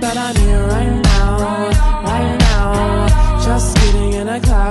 but I'm here right now, right now, just getting in a cloud.